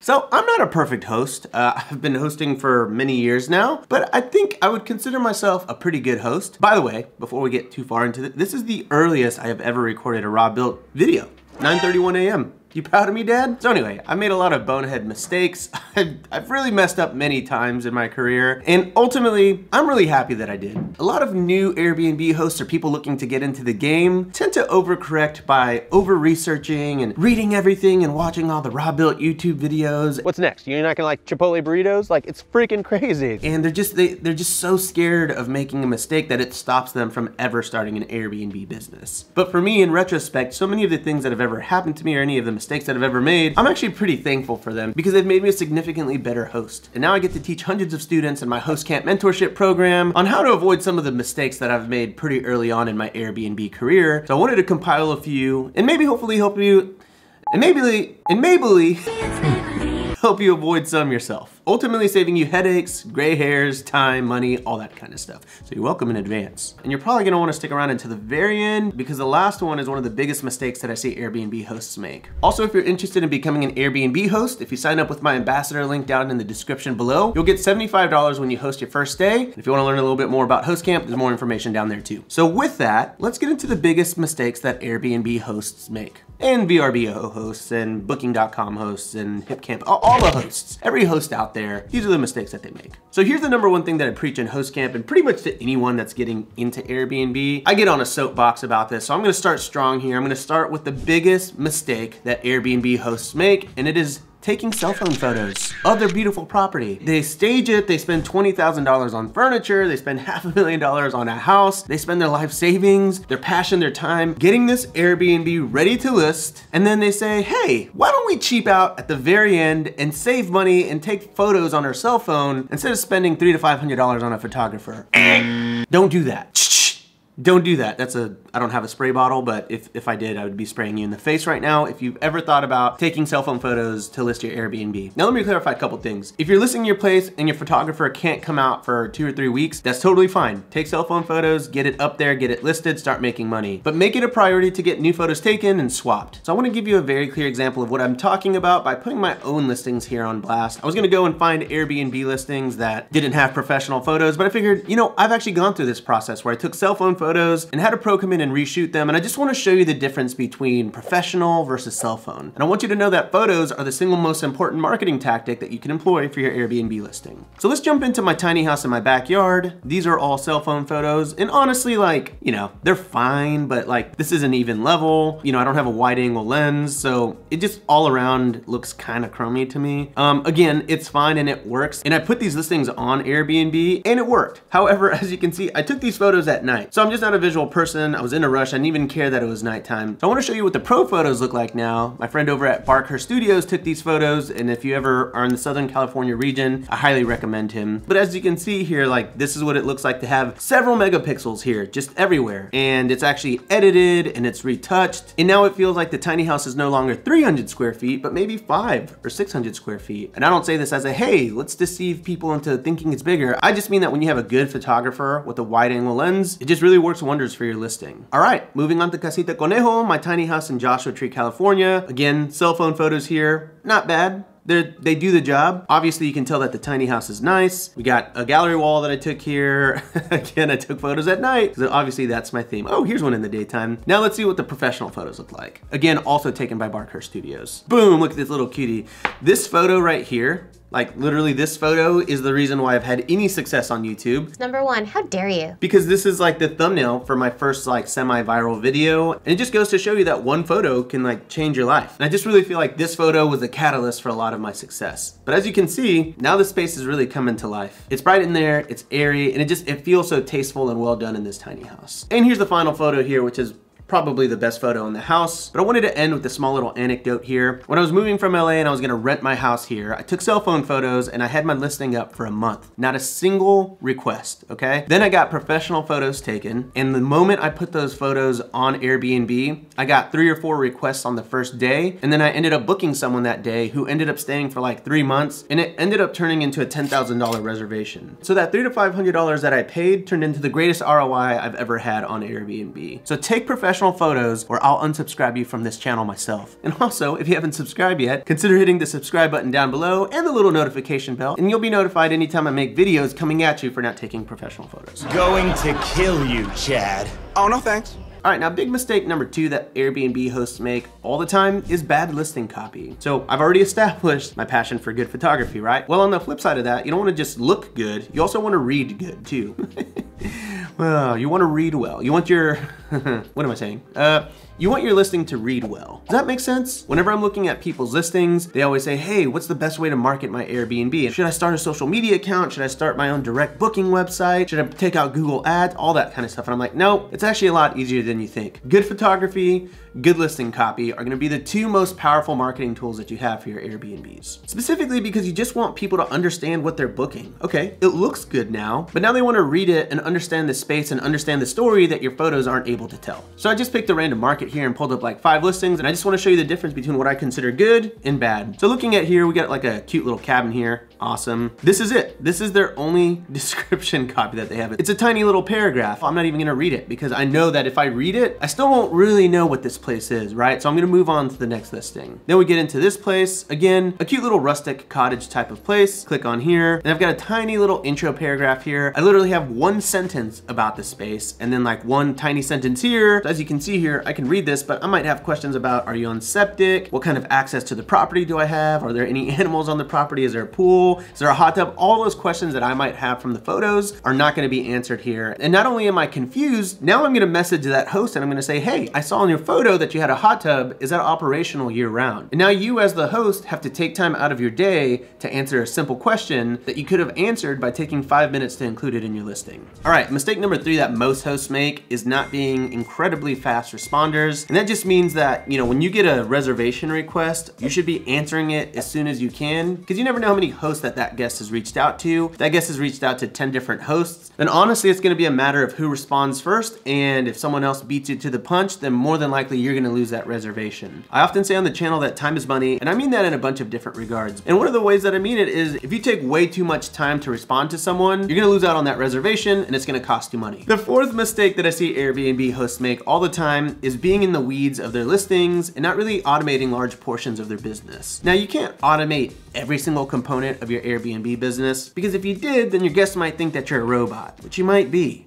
So, I'm not a perfect host. Uh, I've been hosting for many years now, but I think I would consider myself a pretty good host. By the way, before we get too far into it, this is the earliest I have ever recorded a Robuilt video, 9.31 a.m. You proud of me, Dad? So anyway, I made a lot of bonehead mistakes. I've, I've, really messed up many times in my career, and ultimately, I'm really happy that I did. A lot of new Airbnb hosts or people looking to get into the game tend to overcorrect by over-researching and reading everything and watching all the Robuilt YouTube videos. What's next? You're not gonna like Chipotle burritos? Like, it's freaking crazy. And they're just, they, they're just so scared of making a mistake that it stops them from ever starting an Airbnb business. But for me, in retrospect, so many of the things that have ever happened to me or any of the mistakes that I've ever made, I'm actually pretty thankful for them because they've made me a significantly better host. And now I get to teach hundreds of students in my Host Camp mentorship program on how to avoid some of the mistakes that I've made pretty early on in my Airbnb career. So I wanted to compile a few and maybe hopefully help you, and maybe, and maybe, help you avoid some yourself. Ultimately saving you headaches, gray hairs, time, money, all that kind of stuff. So you're welcome in advance. And you're probably gonna wanna stick around until the very end because the last one is one of the biggest mistakes that I see Airbnb hosts make. Also, if you're interested in becoming an Airbnb host, if you sign up with my ambassador link down in the description below, you'll get $75 when you host your first day. And if you wanna learn a little bit more about HostCamp, there's more information down there too. So with that, let's get into the biggest mistakes that Airbnb hosts make and VRBO hosts and Booking.com hosts and HipCamp, all the hosts, every host out there, these are the mistakes that they make. So here's the number one thing that I preach in host camp and pretty much to anyone that's getting into Airbnb. I get on a soapbox about this, so I'm gonna start strong here. I'm gonna start with the biggest mistake that Airbnb hosts make, and it is taking cell phone photos of their beautiful property. They stage it, they spend $20,000 on furniture, they spend half a million dollars on a house, they spend their life savings, their passion, their time, getting this Airbnb ready to list, and then they say, hey, why don't we cheap out at the very end and save money and take photos on our cell phone instead of spending three to $500 on a photographer? don't do that. Don't do that. That's a, I don't have a spray bottle, but if, if I did, I would be spraying you in the face right now if you've ever thought about taking cell phone photos to list your Airbnb. Now let me clarify a couple things. If you're listing your place and your photographer can't come out for two or three weeks, that's totally fine. Take cell phone photos, get it up there, get it listed, start making money. But make it a priority to get new photos taken and swapped. So I wanna give you a very clear example of what I'm talking about by putting my own listings here on blast. I was gonna go and find Airbnb listings that didn't have professional photos, but I figured, you know, I've actually gone through this process where I took cell phone photos photos and had a pro come in and reshoot them. And I just wanna show you the difference between professional versus cell phone. And I want you to know that photos are the single most important marketing tactic that you can employ for your Airbnb listing. So let's jump into my tiny house in my backyard. These are all cell phone photos. And honestly, like, you know, they're fine, but like this isn't even level. You know, I don't have a wide angle lens. So it just all around looks kind of crummy to me. Um, again, it's fine and it works. And I put these listings on Airbnb and it worked. However, as you can see, I took these photos at night. So I'm just just not a visual person. I was in a rush. I didn't even care that it was nighttime. So I wanna show you what the pro photos look like now. My friend over at Barkhurst Studios took these photos. And if you ever are in the Southern California region, I highly recommend him. But as you can see here, like this is what it looks like to have several megapixels here, just everywhere. And it's actually edited and it's retouched. And now it feels like the tiny house is no longer 300 square feet, but maybe five or 600 square feet. And I don't say this as a, hey, let's deceive people into thinking it's bigger. I just mean that when you have a good photographer with a wide angle lens, it just really works wonders for your listing. All right, moving on to Casita Conejo, my tiny house in Joshua Tree, California. Again, cell phone photos here, not bad. They're, they do the job. Obviously, you can tell that the tiny house is nice. We got a gallery wall that I took here. Again, I took photos at night, so obviously that's my theme. Oh, here's one in the daytime. Now let's see what the professional photos look like. Again, also taken by Barkhurst Studios. Boom, look at this little cutie. This photo right here, like literally this photo is the reason why I've had any success on YouTube. Number one, how dare you? Because this is like the thumbnail for my first like semi-viral video. And it just goes to show you that one photo can like change your life. And I just really feel like this photo was a catalyst for a lot of my success. But as you can see, now the space is really coming to life. It's bright in there, it's airy, and it just, it feels so tasteful and well done in this tiny house. And here's the final photo here, which is probably the best photo in the house. But I wanted to end with a small little anecdote here. When I was moving from LA and I was gonna rent my house here, I took cell phone photos and I had my listing up for a month. Not a single request, okay? Then I got professional photos taken and the moment I put those photos on Airbnb, I got three or four requests on the first day and then I ended up booking someone that day who ended up staying for like three months and it ended up turning into a $10,000 reservation. So that three to $500 that I paid turned into the greatest ROI I've ever had on Airbnb. So take professional professional photos or I'll unsubscribe you from this channel myself. And also, if you haven't subscribed yet, consider hitting the subscribe button down below and the little notification bell, and you'll be notified anytime I make videos coming at you for not taking professional photos. Going to kill you, Chad. Oh, no thanks. All right, now big mistake number two that Airbnb hosts make all the time is bad listing copy. So I've already established my passion for good photography, right? Well, on the flip side of that, you don't wanna just look good, you also wanna read good too. well, you wanna read well. You want your, what am I saying? Uh, you want your listing to read well. Does that make sense? Whenever I'm looking at people's listings, they always say, hey, what's the best way to market my Airbnb? Should I start a social media account? Should I start my own direct booking website? Should I take out Google Ads? All that kind of stuff. And I'm like, no, it's actually a lot easier than you think. Good photography, good listing copy are gonna be the two most powerful marketing tools that you have for your Airbnbs. Specifically because you just want people to understand what they're booking. Okay, it looks good now, but now they wanna read it and understand the space and understand the story that your photos aren't able to tell. So I just picked a random market here and pulled up like five listings and I just wanna show you the difference between what I consider good and bad. So looking at here, we got like a cute little cabin here. Awesome. This is it. This is their only description copy that they have. It's a tiny little paragraph. I'm not even gonna read it because I know that if I read it, I still won't really know what this place is, right? So I'm gonna move on to the next listing. Then we get into this place. Again, a cute little rustic cottage type of place. Click on here. And I've got a tiny little intro paragraph here. I literally have one sentence about the space and then like one tiny sentence here. So as you can see here, I can read this, but I might have questions about, are you on septic? What kind of access to the property do I have? Are there any animals on the property? Is there a pool? Is there a hot tub? All those questions that I might have from the photos are not gonna be answered here. And not only am I confused, now I'm gonna message that host and I'm gonna say, hey, I saw in your photo that you had a hot tub. Is that operational year round? And now you as the host have to take time out of your day to answer a simple question that you could have answered by taking five minutes to include it in your listing. All right, mistake number three that most hosts make is not being incredibly fast responders. And that just means that, you know, when you get a reservation request, you should be answering it as soon as you can because you never know how many hosts that that guest has reached out to. That guest has reached out to 10 different hosts. Then honestly, it's gonna be a matter of who responds first. And if someone else beats you to the punch, then more than likely you're gonna lose that reservation. I often say on the channel that time is money, and I mean that in a bunch of different regards. And one of the ways that I mean it is if you take way too much time to respond to someone, you're gonna lose out on that reservation and it's gonna cost you money. The fourth mistake that I see Airbnb hosts make all the time is being in the weeds of their listings and not really automating large portions of their business. Now you can't automate every single component of your Airbnb business? Because if you did, then your guests might think that you're a robot, which you might be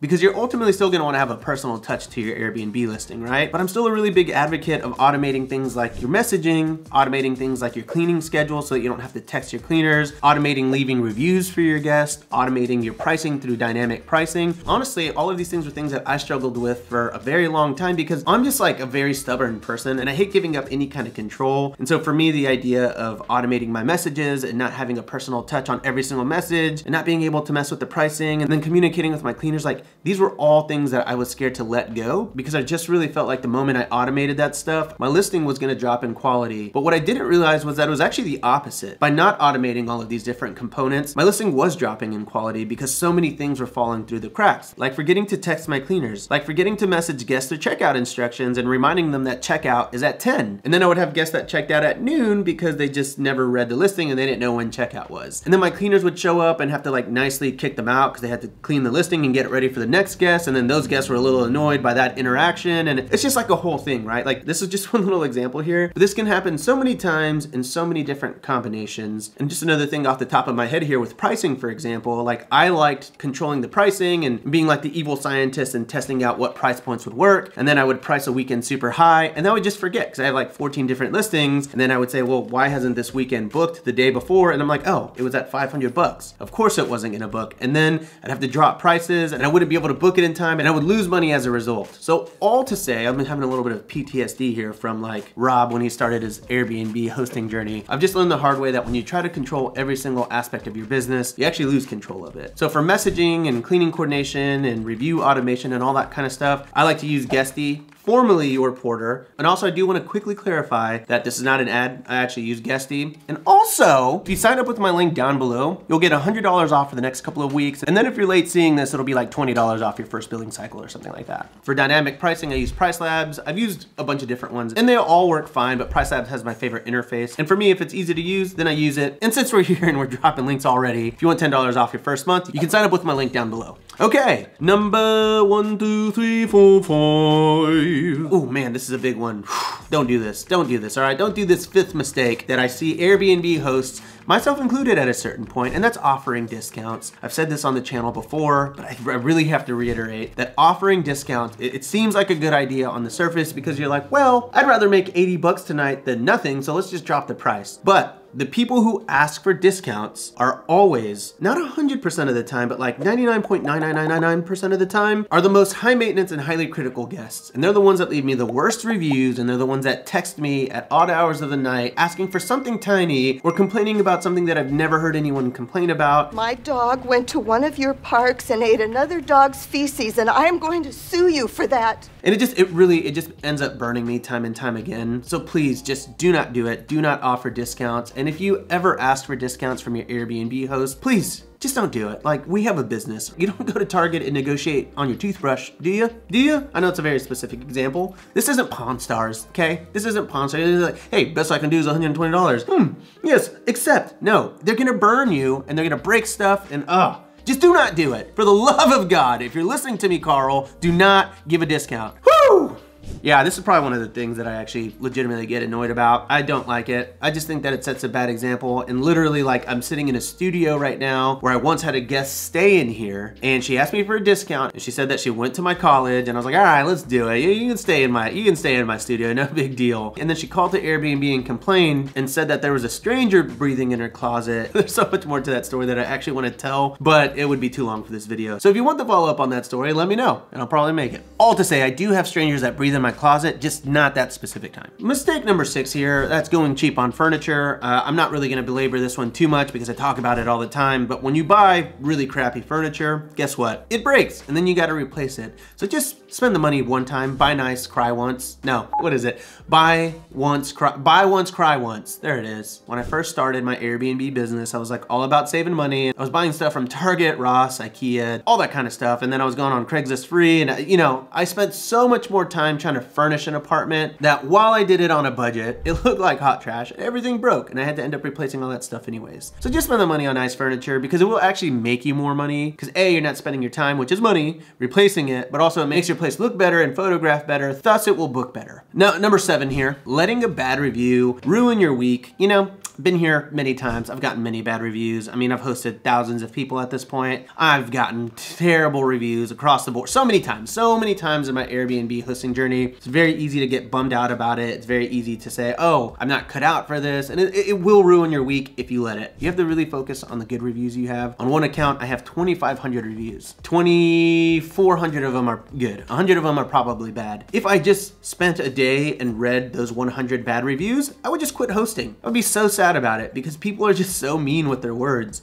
because you're ultimately still gonna wanna have a personal touch to your Airbnb listing, right? But I'm still a really big advocate of automating things like your messaging, automating things like your cleaning schedule so that you don't have to text your cleaners, automating leaving reviews for your guests, automating your pricing through dynamic pricing. Honestly, all of these things are things that I struggled with for a very long time because I'm just like a very stubborn person and I hate giving up any kind of control. And so for me, the idea of automating my messages and not having a personal touch on every single message and not being able to mess with the pricing and then communicating with my cleaners, like these were all things that I was scared to let go because I just really felt like the moment I automated that stuff, my listing was gonna drop in quality. But what I didn't realize was that it was actually the opposite. By not automating all of these different components, my listing was dropping in quality because so many things were falling through the cracks. Like forgetting to text my cleaners, like forgetting to message guests their checkout instructions and reminding them that checkout is at 10. And then I would have guests that checked out at noon because they just never read the listing and they didn't know when checkout was. And then my cleaners would show up and have to like nicely kick them out because they had to clean the listing and get ready for the next guest. And then those guests were a little annoyed by that interaction. And it's just like a whole thing, right? Like this is just one little example here, but this can happen so many times in so many different combinations. And just another thing off the top of my head here with pricing, for example, like I liked controlling the pricing and being like the evil scientist and testing out what price points would work. And then I would price a weekend super high and then I would just forget because I have like 14 different listings. And then I would say, well, why hasn't this weekend booked the day before? And I'm like, oh, it was at 500 bucks. Of course it wasn't gonna book. And then I'd have to drop prices and I wouldn't be able to book it in time and I would lose money as a result. So all to say, I've been having a little bit of PTSD here from like Rob when he started his Airbnb hosting journey. I've just learned the hard way that when you try to control every single aspect of your business, you actually lose control of it. So for messaging and cleaning coordination and review automation and all that kind of stuff, I like to use Guesty formerly YourPorter. And also I do wanna quickly clarify that this is not an ad. I actually use Guesty. And also, if you sign up with my link down below, you'll get $100 off for the next couple of weeks. And then if you're late seeing this, it'll be like $20 off your first billing cycle or something like that. For dynamic pricing, I use PriceLabs. I've used a bunch of different ones and they all work fine, but PriceLabs has my favorite interface. And for me, if it's easy to use, then I use it. And since we're here and we're dropping links already, if you want $10 off your first month, you can sign up with my link down below. Okay, number one, two, three, four, five. Oh man, this is a big one. Don't do this. Don't do this. All right, don't do this fifth mistake that I see Airbnb hosts myself included at a certain point, and that's offering discounts. I've said this on the channel before, but I, really have to reiterate that offering discounts, it, it, seems like a good idea on the surface because you're like, well, I'd rather make 80 bucks tonight than nothing, so let's just drop the price. But the people who ask for discounts are always, not 100% of the time, but like 99.99999% of the time, are the most high maintenance and highly critical guests. And they're the ones that leave me the worst reviews, and they're the ones that text me at odd hours of the night asking for something tiny or complaining about something that I've never heard anyone complain about. My dog went to one of your parks and ate another dog's feces, and I am going to sue you for that. And it just, it really, it just ends up burning me time and time again. So please just do not do it. Do not offer discounts. And if you ever ask for discounts from your Airbnb host, please just don't do it. Like, we have a business. You don't go to Target and negotiate on your toothbrush, do you? Do you? I know it's a very specific example. This isn't Pawn Stars, okay? This isn't Pawn Stars. It's like, hey, best I can do is $120. Hmm, yes, except, no, they're gonna burn you and they're gonna break stuff and, ugh. Just do not do it. For the love of God, if you're listening to me, Carl, do not give a discount. Woo! Yeah, this is probably one of the things that I actually legitimately get annoyed about. I don't like it. I just think that it sets a bad example. And literally, like, I'm sitting in a studio right now where I once had a guest stay in here, and she asked me for a discount, and she said that she went to my college, and I was like, all right, let's do it. You, can stay in my, you can stay in my studio, no big deal. And then she called to Airbnb and complained and said that there was a stranger breathing in her closet. There's so much more to that story that I actually want to tell, but it would be too long for this video. So if you want the follow up on that story, let me know, and I'll probably make it. All to say, I do have strangers that breathe in my closet, just not that specific time. Mistake number six here, that's going cheap on furniture. Uh, I'm not really gonna belabor this one too much because I talk about it all the time, but when you buy really crappy furniture, guess what? It breaks, and then you gotta replace it. So just spend the money one time, buy nice, cry once. No, what is it? Buy once, cry, buy once, cry once. There it is. When I first started my Airbnb business, I was like all about saving money. I was buying stuff from Target, Ross, Ikea, all that kind of stuff. And then I was going on Craigslist free. And you know, I spent so much more time trying to furnish an apartment that while I did it on a budget, it looked like hot trash. and Everything broke and I had to end up replacing all that stuff anyways. So just spend the money on nice furniture because it will actually make you more money. Because A, you're not spending your time, which is money, replacing it, but also it makes your place look better and photograph better, thus it will book better. Now, number seven here, letting a bad review ruin your week. You know, been here many times. I've gotten many bad reviews. I mean, I've hosted thousands of people at this point. I've gotten terrible reviews across the board so many times, so many times in my Airbnb hosting journey. It's very easy to get bummed out about it. It's very easy to say, oh, I'm not cut out for this. And it, it will ruin your week if you let it. You have to really focus on the good reviews you have. On one account, I have 2,500 reviews. 2,400 of them are good. 100 of them are probably bad. If I just spent a day and read those 100 bad reviews, I would just quit hosting. I would be so sad about it because people are just so mean with their words.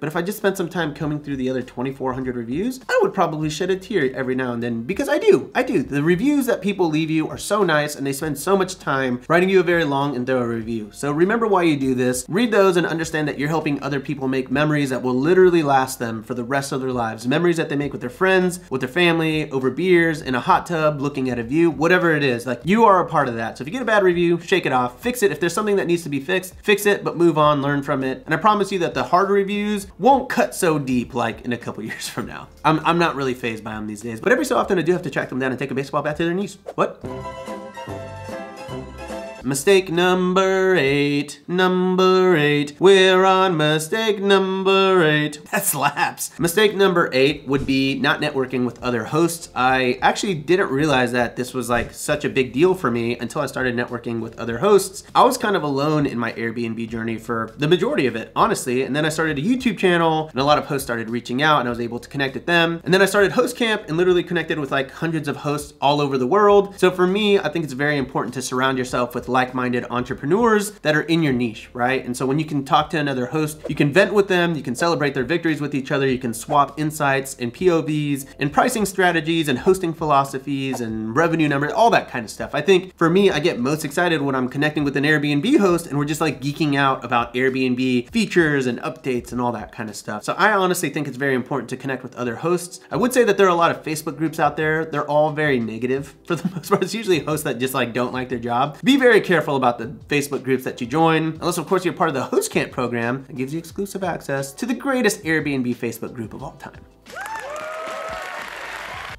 But if I just spent some time combing through the other 2,400 reviews, I would probably shed a tear every now and then because I do. I do. The reviews that people leave you are so nice and they spend so much time writing you a very long and thorough review. So remember why you do this. Read those and understand that you're helping other people make memories that will literally last them for the rest of their lives. Memories that they make with their friends, with their family, over beers, in a hot tub, looking at a view, whatever it is. Like you are a part of that. So if you get a bad review, shake it off, fix it. If there's something that needs to be fixed, fix it, but move on, learn from it. And I promise you that the hard reviews won't cut so deep like in a couple years from now. I'm, I'm not really phased by them these days, but every so often I do have to track them down and take a baseball bat to their knees. What? Mistake number eight, number eight. We're on mistake number eight. That slaps. Mistake number eight would be not networking with other hosts. I actually didn't realize that this was like such a big deal for me until I started networking with other hosts. I was kind of alone in my Airbnb journey for the majority of it, honestly. And then I started a YouTube channel and a lot of hosts started reaching out and I was able to connect with them. And then I started Host Camp and literally connected with like hundreds of hosts all over the world. So for me, I think it's very important to surround yourself with like-minded entrepreneurs that are in your niche, right? And so when you can talk to another host, you can vent with them, you can celebrate their victories with each other, you can swap insights and POVs and pricing strategies and hosting philosophies and revenue numbers, all that kind of stuff. I think for me, I get most excited when I'm connecting with an Airbnb host and we're just like geeking out about Airbnb features and updates and all that kind of stuff. So I honestly think it's very important to connect with other hosts. I would say that there are a lot of Facebook groups out there. They're all very negative for the most part. It's usually hosts that just like don't like their job. Be very careful about the Facebook groups that you join, unless of course you're part of the Host Camp program that gives you exclusive access to the greatest Airbnb Facebook group of all time.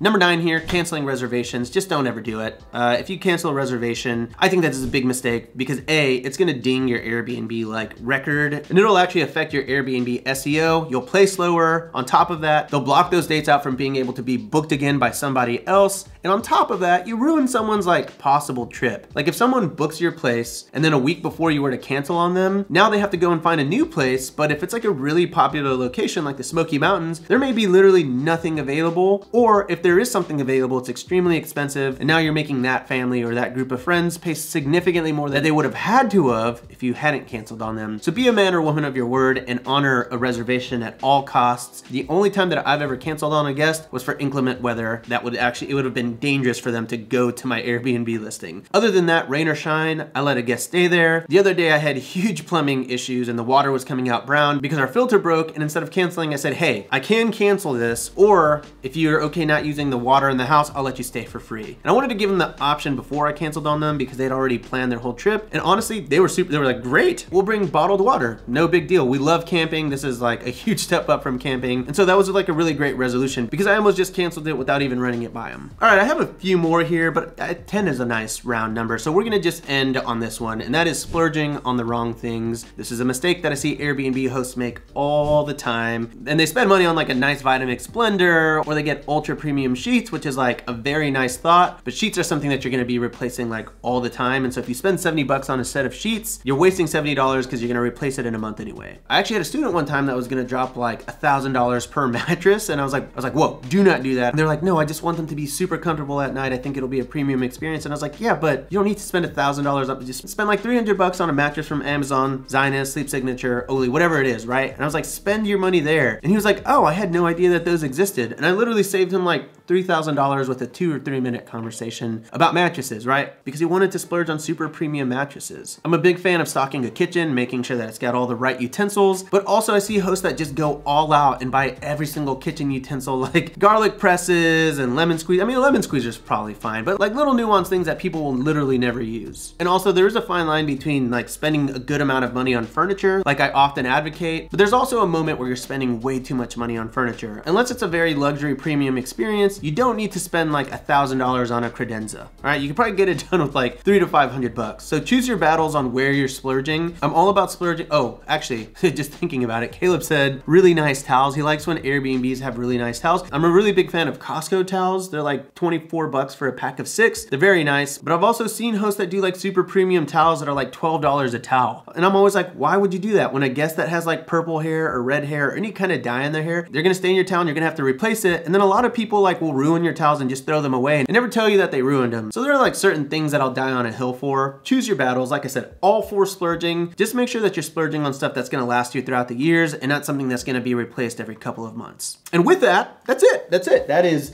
Number nine here, canceling reservations. Just don't ever do it. Uh, if you cancel a reservation, I think that is a big mistake because A, it's gonna ding your Airbnb like record and it'll actually affect your Airbnb SEO. You'll play slower. On top of that, they'll block those dates out from being able to be booked again by somebody else. And on top of that, you ruin someone's like possible trip. Like if someone books your place and then a week before you were to cancel on them, now they have to go and find a new place. But if it's like a really popular location like the Smoky Mountains, there may be literally nothing available. Or if there is something available, it's extremely expensive. And now you're making that family or that group of friends pay significantly more than they would have had to have if you hadn't canceled on them. So be a man or woman of your word and honor a reservation at all costs. The only time that I've ever canceled on a guest was for inclement weather. That would actually, it would have been dangerous for them to go to my Airbnb listing. Other than that, rain or shine, I let a guest stay there. The other day I had huge plumbing issues and the water was coming out brown because our filter broke and instead of canceling, I said, hey, I can cancel this or if you're okay not using the water in the house, I'll let you stay for free. And I wanted to give them the option before I canceled on them because they'd already planned their whole trip. And honestly, they were super, they were like, great, we'll bring bottled water. No big deal. We love camping. This is like a huge step up from camping. And so that was like a really great resolution because I almost just canceled it without even running it by them. All right, I have a few more here, but uh, 10 is a nice round number. So we're gonna just end on this one, and that is splurging on the wrong things. This is a mistake that I see Airbnb hosts make all the time. And they spend money on like a nice Vitamix blender, or they get ultra premium sheets, which is like a very nice thought, but sheets are something that you're gonna be replacing like all the time. And so if you spend 70 bucks on a set of sheets, you're wasting $70 because you're gonna replace it in a month anyway. I actually had a student one time that was gonna drop like $1,000 per mattress, and I was like, I was like, whoa, do not do that. And they're like, no, I just want them to be super comfortable at night. I think it'll be a premium experience. And I was like, yeah, but you don't need to spend $1,000 up, just spend like 300 bucks on a mattress from Amazon, Zinus, Sleep Signature, Oli, whatever it is, right? And I was like, spend your money there. And he was like, oh, I had no idea that those existed. And I literally saved him like $3,000 with a two or three minute conversation about mattresses, right? Because he wanted to splurge on super premium mattresses. I'm a big fan of stocking a kitchen, making sure that it's got all the right utensils, but also I see hosts that just go all out and buy every single kitchen utensil like garlic presses and lemon squeeze. I mean, a lemon squeezer is probably fine, but like little nuanced things that people will literally never use. And also there is a fine line between like spending a good amount of money on furniture, like I often advocate, but there's also a moment where you're spending way too much money on furniture. Unless it's a very luxury premium experience, you don't need to spend like a thousand dollars on a credenza. All right, you can probably get it done with like three to 500 bucks. So choose your battles on where you're splurging. I'm all about splurging. Oh, actually, just thinking about it, Caleb said really nice towels. He likes when Airbnbs have really nice towels. I'm a really big fan of Costco towels. They're like 24 bucks for a pack of six. They're very nice, but I've also seen hosts that do like super premium towels that are like $12 a towel. And I'm always like, why would you do that? When a guest that has like purple hair or red hair or any kind of dye in their hair, they're gonna stay in your town, you're gonna have to replace it. And then a lot of people like will ruin your towels and just throw them away and never tell you that they ruined them. So there are like certain things that I'll die on a hill for. Choose your battles. Like I said, all for splurging. Just make sure that you're splurging on stuff that's gonna last you throughout the years and not something that's gonna be replaced every couple of months. And with that, that's it. That's it. That is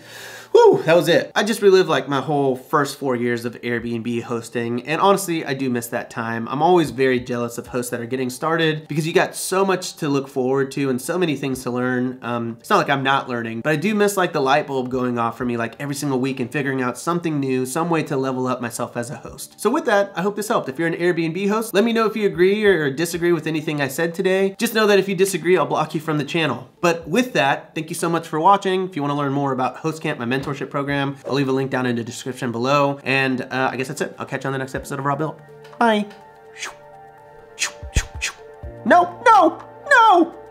Whew, that was it. I just relived like my whole first four years of Airbnb hosting, and honestly, I do miss that time. I'm always very jealous of hosts that are getting started because you got so much to look forward to and so many things to learn. Um, it's not like I'm not learning, but I do miss like the light bulb going off for me like every single week and figuring out something new, some way to level up myself as a host. So with that, I hope this helped. If you're an Airbnb host, let me know if you agree or disagree with anything I said today. Just know that if you disagree, I'll block you from the channel. But with that, thank you so much for watching. If you want to learn more about HostCamp, my mentor mentorship program. I'll leave a link down in the description below. And uh, I guess that's it. I'll catch you on the next episode of Robuilt. Bye. No, no, no!